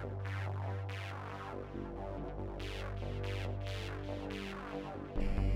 Thank you.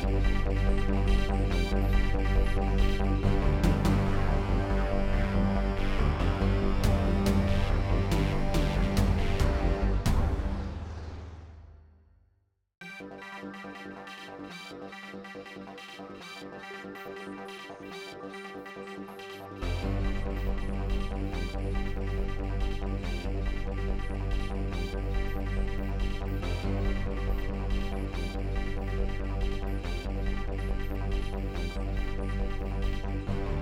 Thank Thank you.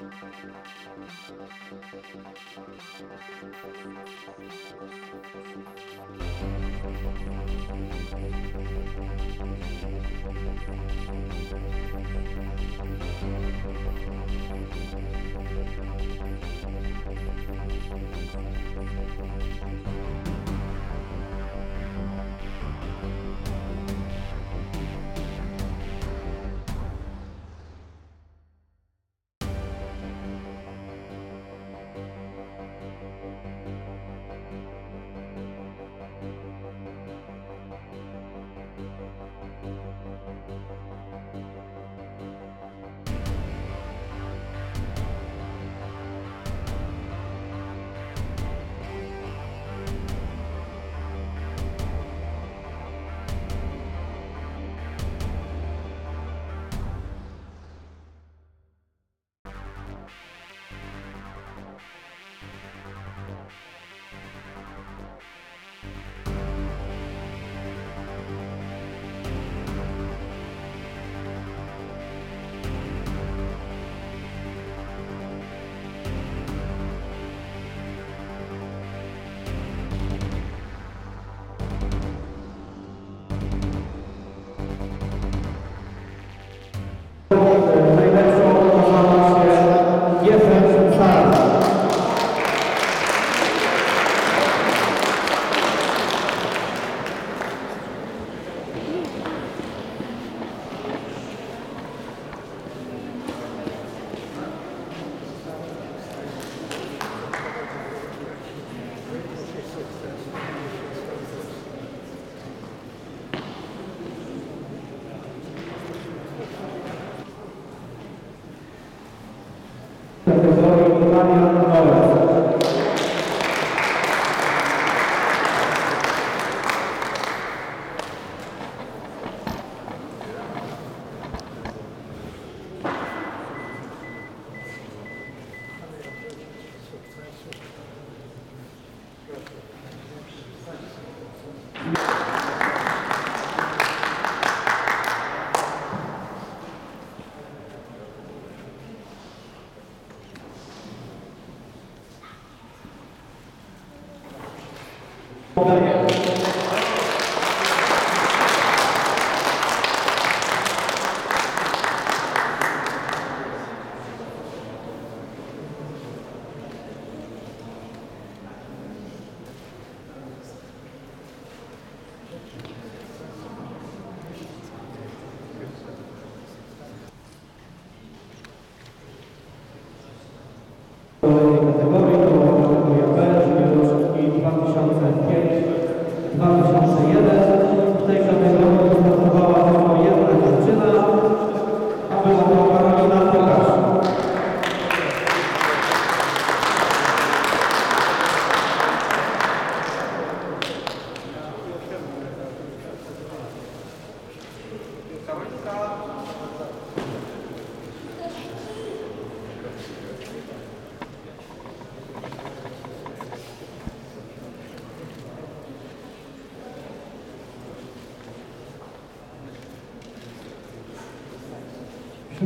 Thank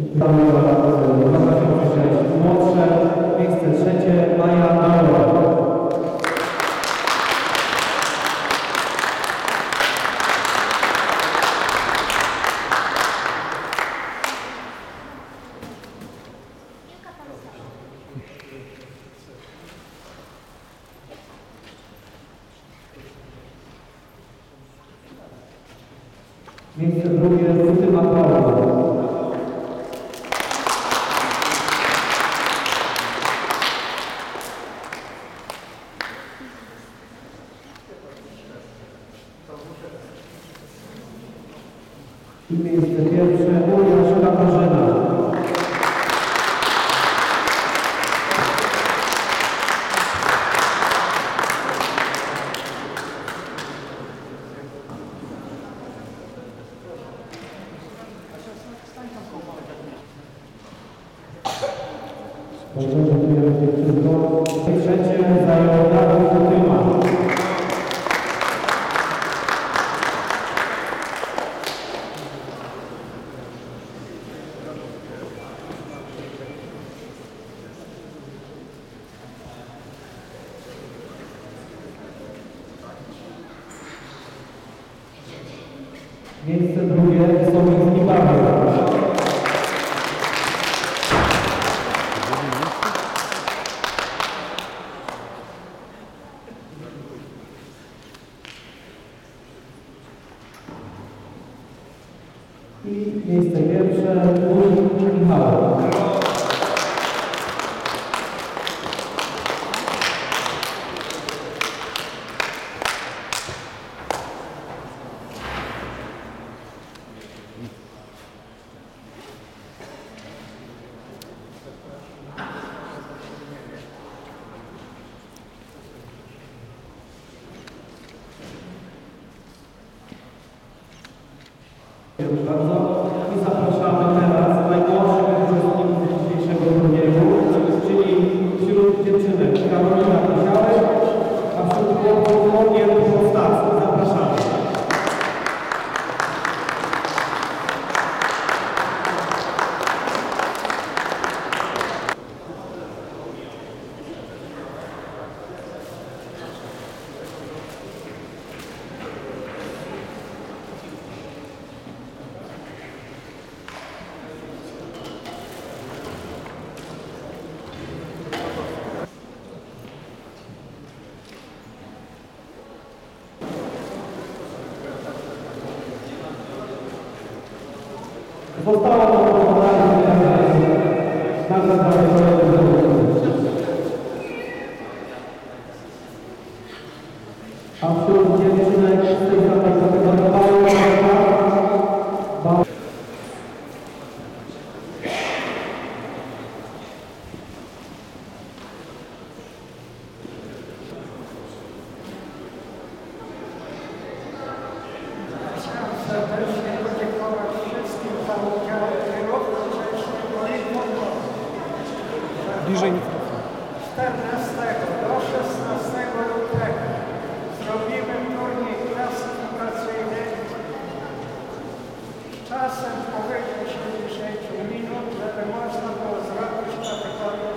Gracias. Miejsce pierwsze Urszula Marzena. Bardzo dziękuję. Trzecie zajął Dawid Kutyma. Miejsce drugie są Herr فاستوى الله على الناس Bliżej mikrofonu. 14 do 16 lutego zrobimy turniej klasyfikacyjny czasem powyżej 60 minut, żeby można było zrobić kategorię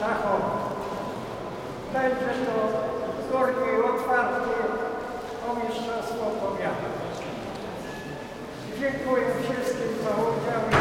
szachową. Będzie to turniej otwarty o mistrzostwo powiatu. Dziękuję Raúl, ya,